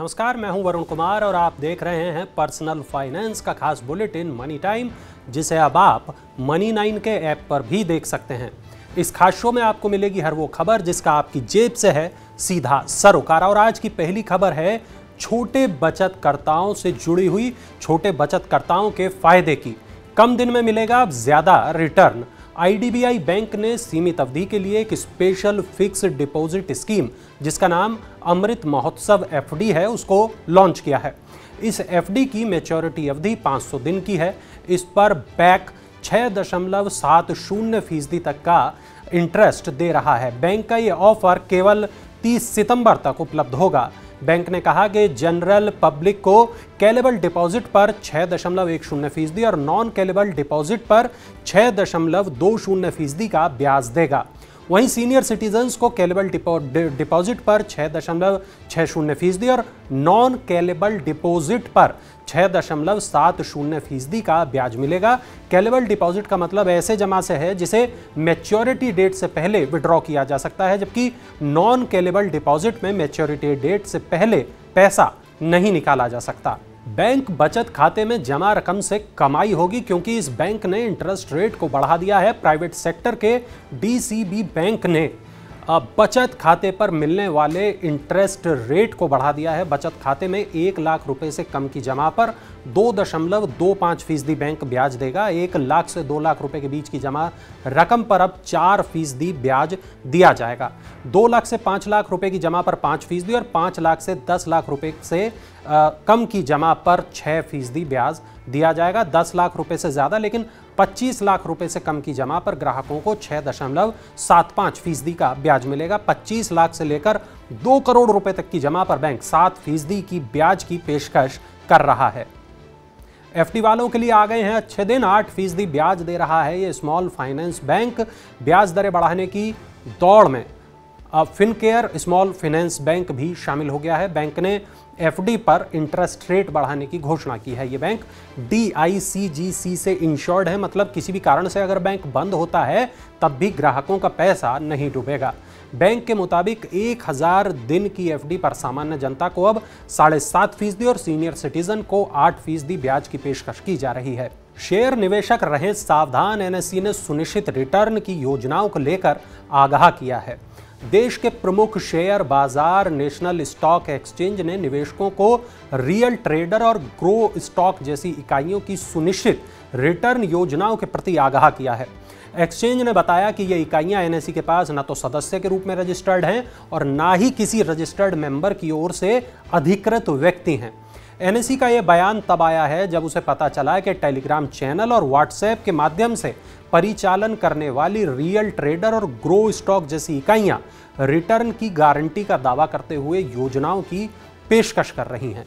नमस्कार, मैं हूँ वरुण कुमार और आप देख रहे हैं पर्सनल फाइनेंस का खास बुलेटिन मनी टाइम, जिसे अब आप मनी नाइन के ऐप पर भी देख सकते हैं। इस खास शो में आपको मिलेगी हर वो खबर जिसका आपकी जेब से है सीधा सरोकार। और आज की पहली खबर है छोटे बचतकर्ताओं से जुड़ी हुई, छोटे बचतकर्ताओं के फ़ायदे की। कम दिन में मिलेगा ज़्यादा रिटर्न। आईडीबीआई बैंक ने सीमित अवधि के लिए एक स्पेशल फिक्स डिपॉजिट स्कीम जिसका नाम अमृत महोत्सव एफडी है, उसको लॉन्च किया है। इस एफडी की मेच्योरिटी अवधि 500 दिन की है। इस पर बैंक छः दशमलव सात शून्य फ़ीसदी तक का इंटरेस्ट दे रहा है। बैंक का ये ऑफ़र केवल 30 सितंबर तक उपलब्ध होगा। बैंक ने कहा कि जनरल पब्लिक को कैलेबल डिपॉजिट पर छः दशमलव एक शून्य फ़ीसदी और नॉन कैलेबल डिपॉजिट पर छः दशमलव दो शून्य फ़ीसदी का ब्याज देगा। वहीं सीनियर सिटीजन्स को कैलेबल डिपॉजिट पर छः दशमलव छः शून्य फ़ीसदी और नॉन कैलेबल डिपॉजिट पर छः दशमलव सात शून्य फ़ीसदी का ब्याज मिलेगा। कैलेबल डिपॉजिट का मतलब ऐसे जमा से है जिसे मैच्योरिटी डेट से पहले विड्रॉ किया जा सकता है, जबकि नॉन कैलेबल डिपॉजिट में मैच्योरिटी डेट से पहले पैसा नहीं निकाला जा सकता। बैंक बचत खाते में जमा रकम से कमाई होगी क्योंकि इस बैंक ने इंटरेस्ट रेट को बढ़ा दिया है। प्राइवेट सेक्टर के डीसीबी बैंक ने बचत खाते पर मिलने वाले इंटरेस्ट रेट को बढ़ा दिया है। बचत खाते में एक लाख रुपए से कम की जमा पर दो दशमलव दो पाँच फ़ीसदी बैंक ब्याज देगा। एक लाख से दो लाख रुपए के बीच की जमा रकम पर अब चार फ़ीसदी ब्याज दिया जाएगा। दो लाख से पाँच लाख रुपए की जमा पर पाँच फ़ीसदी और पाँच लाख से दस लाख रुपए से कम की जमा पर छः फ़ीसदी ब्याज दिया जाएगा। दस लाख रुपए से ज़्यादा, लेकिन 25 लाख रुपए से कम की जमा पर ग्राहकों को छह दशमलव सात पाँच फ़ीसदी का ब्याज मिलेगा। 25 लाख से लेकर दो करोड़ रुपए तक की जमा पर बैंक सात फ़ीसदी की ब्याज की पेशकश कर रहा है। एफडी वालों के लिए आ गए हैं अच्छे दिन। आठ फ़ीसदी ब्याज दे रहा है ये स्मॉल फाइनेंस बैंक। ब्याज दरें बढ़ाने की दौड़ में अब फिनकेयर स्मॉल फाइनेंस बैंक भी शामिल हो गया है। बैंक ने एफडी पर इंटरेस्ट रेट बढ़ाने की घोषणा की है। ये बैंक डीआईसीजीसी से इंश्योर्ड है मतलब किसी भी कारण से अगर बैंक बंद होता है, तब भी ग्राहकों का पैसा नहीं डूबेगा। बैंक के मुताबिक एक हज़ार दिन की एफडी पर सामान्य जनता को अब साढ़े सात फ़ीसदी और सीनियर सिटीजन को आठ फ़ीसदी ब्याज की पेशकश की जा रही है। शेयर निवेशक रहे सावधान एनएससी ने सुनिश्चित रिटर्न की योजनाओं को लेकर आगाह किया है। देश के प्रमुख शेयर बाज़ार, नेशनल स्टॉक एक्सचेंज ने निवेशकों को रियल ट्रेडर और ग्रो स्टॉक जैसी इकाइयों की सुनिश्चित रिटर्न योजनाओं के प्रति आगाह किया है। एक्सचेंज ने बताया कि ये इकाइयाँ एनएससी के पास न तो सदस्य के रूप में रजिस्टर्ड हैं और ना ही किसी रजिस्टर्ड मेंबर की ओर से अधिकृत व्यक्ति हैं। एनएससी का यह बयान तब आया है जब उसे पता चला है कि टेलीग्राम चैनल और व्हाट्सएप के माध्यम से परिचालन करने वाली रियल ट्रेडर और ग्रो स्टॉक जैसी इकाइयाँ रिटर्न की गारंटी का दावा करते हुए योजनाओं की पेशकश कर रही हैं।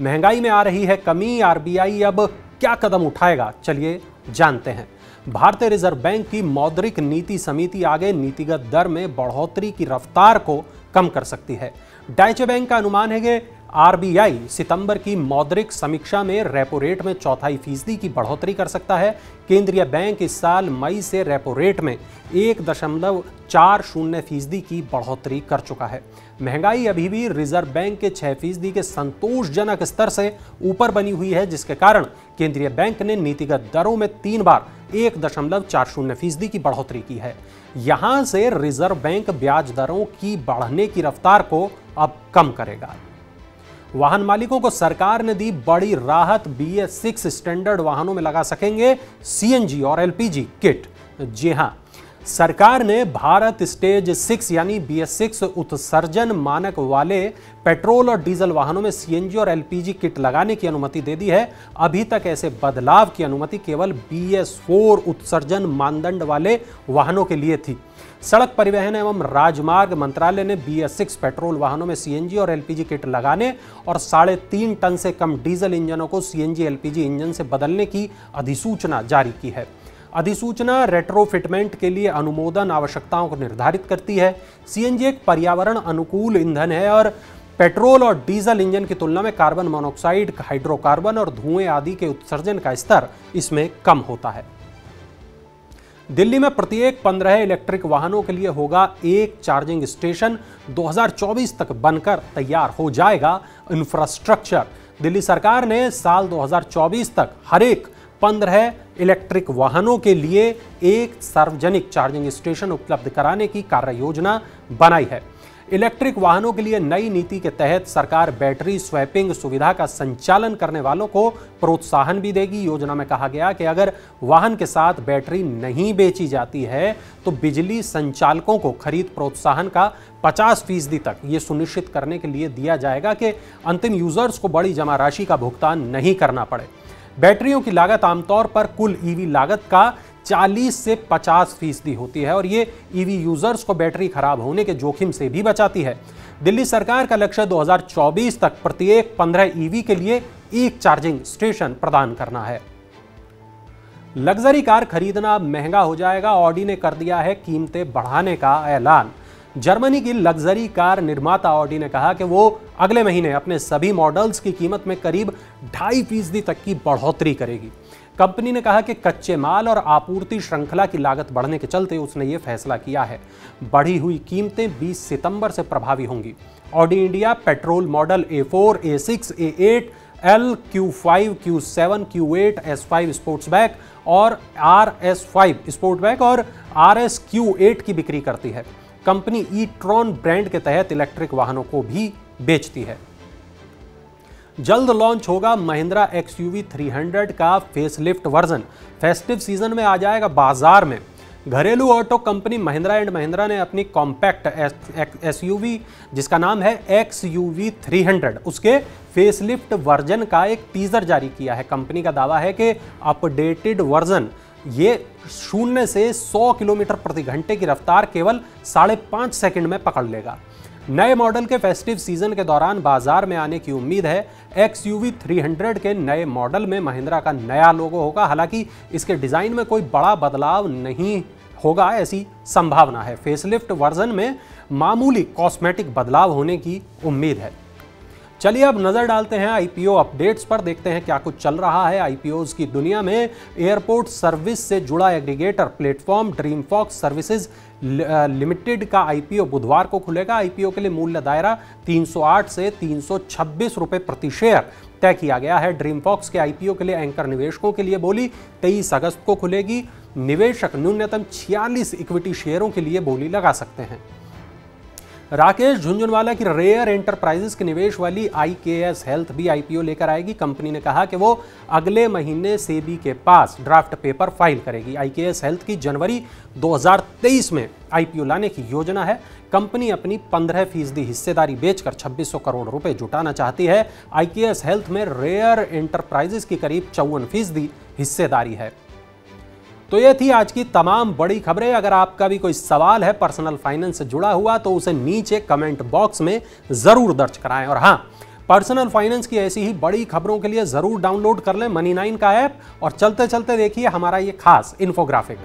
महँगाई में आ रही है कमी आरबीआई अब क्या कदम उठाएगा? चलिए जानते हैं। भारतीय रिज़र्व बैंक की मौद्रिक नीति समिति आगे नीतिगत दर में बढ़ोतरी की रफ्तार को कम कर सकती है। डायचे बैंक का अनुमान है कि आरबीआई सितंबर की मौद्रिक समीक्षा में रेपो रेट में चौथाई फ़ीसदी की बढ़ोतरी कर सकता है। केंद्रीय बैंक इस साल मई से रेपो रेट में एक दशमलव चार शून्य फ़ीसदी की बढ़ोतरी कर चुका है। महँगाई अभी भी रिज़र्व बैंक के छह फ़ीसदी के संतोषजनक स्तर से ऊपर बनी हुई है, जिसके कारण केंद्रीय बैंक ने नीतिगत दरों में तीन बार एक दशमलव चार शून्य फ़ीसदी की बढ़ोतरी की है। यहाँ से रिज़र्व बैंक ब्याज दरों की बढ़ने की रफ्तार को अब कम करेगा। वाहन मालिकों को सरकार ने दी बड़ी राहत बी एस सिक्स स्टैंडर्ड वाहनों में लगा सकेंगे सीएनजी और एलपीजी किट। जी हाँ सरकार ने भारत स्टेज सिक्स, यानी बी एस सिक्स उत्सर्जन मानक वाले पेट्रोल और डीजल वाहनों में सीएनजी और एलपीजी किट लगाने की अनुमति दे दी है। अभी तक ऐसे बदलाव की अनुमति केवल बी एस फोर उत्सर्जन मानदंड वाले वाहनों के लिए थी। सड़क परिवहन एवं राजमार्ग मंत्रालय ने बी एस सिक्स पेट्रोल वाहनों में सीएनजी और एलपीजी किट लगाने और साढ़े तीन टन से कम डीजल इंजनों को सीएनजी, एलपीजी इंजन से बदलने की अधिसूचना जारी की है। अधिसूचना रेट्रोफिटमेंट के लिए अनुमोदन आवश्यकताओं को निर्धारित करती है। सीएनजी एक पर्यावरण अनुकूल ईंधन है और पेट्रोल और डीजल इंजन की तुलना में कार्बन मोनोक्साइड, हाइड्रोकार्बन और धुएँ आदि के उत्सर्जन का स्तर इसमें कम होता है। दिल्ली में प्रत्येक पंद्रह इलेक्ट्रिक वाहनों के लिए होगा एक चार्जिंग स्टेशन। 2024 तक बनकर तैयार हो जाएगा इंफ्रास्ट्रक्चर। दिल्ली सरकार ने साल 2024 तक हर एक पंद्रह इलेक्ट्रिक वाहनों के लिए एक सार्वजनिक चार्जिंग स्टेशन उपलब्ध कराने की कार्य योजना बनाई है। इलेक्ट्रिक वाहनों के लिए नई नीति के तहत सरकार बैटरी स्वैपिंग सुविधा का संचालन करने वालों को प्रोत्साहन भी देगी। योजना में कहा गया कि अगर वाहन के साथ बैटरी नहीं बेची जाती है तो बिजली संचालकों को खरीद प्रोत्साहन का 50 फ़ीसदी तक। ये सुनिश्चित करने के लिए दिया जाएगा कि अंतिम यूज़र्स को बड़ी जमा राशि का भुगतान नहीं करना पड़े। बैटरियों की लागत आमतौर पर कुल ईवी लागत का 40 से 50 फ़ीसदी होती है और ये ईवी यूज़र्स को बैटरी खराब होने के जोखिम से भी बचाती है। दिल्ली सरकार का लक्ष्य 2024 तक प्रत्येक 15 ईवी के लिए एक चार्जिंग स्टेशन प्रदान करना है। लग्जरी कार खरीदना महँगा हो जाएगा ऑडी ने कर दिया है कीमतें बढ़ाने का ऐलान। जर्मनी की लग्जरी कार निर्माता ऑडी ने कहा कि वो अगले महीने अपने सभी मॉडल्स की कीमत में करीब ढाई फ़ीसदी तक की बढ़ोतरी करेगी। कंपनी ने कहा कि कच्चे माल और आपूर्ति श्रृंखला की लागत बढ़ने के चलते उसने ये फैसला किया है। बढ़ी हुई कीमतें 20 सितंबर से प्रभावी होंगी। Audi India petrol model A4, ए6, A eight, L Q five Q seven Q eight S five sports bag और R S five sport bag और आर एस क्यू एट की बिक्री करती है। कंपनी ई ट्रॉन ब्रांड के तहत इलेक्ट्रिक वाहनों को भी बेचती है। जल्द लॉन्च होगा महिंद्रा एक्स यू वी का फेसलिफ्ट वर्जन फेस्टिव सीज़न में आ जाएगा बाज़ार में। घरेलू auto company Mahindra and Mahindra ने अपनी कॉम्पैक्ट एस जिसका नाम है एक्स यू वी उसके फेसलिफ्ट वर्जन का एक टीजर जारी किया है। कंपनी का दावा है कि अपडेटेड वर्जन ये शून्य से 100 किलोमीटर प्रति घंटे की रफ्तार केवल साढ़े पाँच सेकेंड में पकड़ लेगा। नए मॉडल के फेस्टिव सीज़न के दौरान बाज़ार में आने की उम्मीद है। एक्स यू के नए मॉडल में महिंद्रा का नया लोगो होगा। हालाँकि इसके डिज़ाइन में कोई बड़ा बदलाव नहीं होगा ऐसी संभावना है। फेसलिफ्ट वर्जन में मामूली कॉस्मेटिक बदलाव होने की उम्मीद है। चलिए अब नज़र डालते हैं आईपीओ अपडेट्स पर, देखते हैं क्या कुछ चल रहा है आईपीओ की दुनिया में। एयरपोर्ट सर्विस से जुड़ा aggregator platform Dream Fox Services Limited का आईपीओ बुधवार को खुलेगा। आईपीओ के लिए मूल्य दायरा 308 से तीन रुपए प्रति शेयर तय किया गया है। ड्रीम फॉक्स के आईपीओ के लिए एंकर निवेशकों के लिए बोली 23 अगस्त को खुलेगी। निवेशक न्यूनतम 46 इक्विटी शेयरों के लिए बोली लगा सकते हैं। राकेश झुंझुनवाला की रेयर एंटरप्राइजेस के निवेश वाली आईकेएस हेल्थ भी आईपीओ लेकर आएगी। कंपनी ने कहा कि वो अगले महीने सेबी के पास ड्राफ्ट पेपर फ़ाइल करेगी। आईकेएस हेल्थ की जनवरी 2023 में आईपीओ लाने की योजना है। कंपनी अपनी 15 फ़ीसदी हिस्सेदारी बेचकर 2600 करोड़ रुपए जुटाना चाहती है। आईकेएस हेल्थ में रेयर एंटरप्राइजेस की करीब चौवन फ़ीसदी हिस्सेदारी है। तो ये थी आज की तमाम बड़ी खबरें। अगर आपका भी कोई सवाल है पर्सनल फाइनेंस से जुड़ा हुआ तो उसे नीचे कमेंट बॉक्स में ज़रूर दर्ज कराएँ। और हाँ पर्सनल फाइनेंस की ऐसी ही बड़ी खबरों के लिए ज़रूर डाउनलोड कर लें। मनी नाइन का ऐप और चलते चलते देखिए हमारा ये खास इन्फोग्राफिक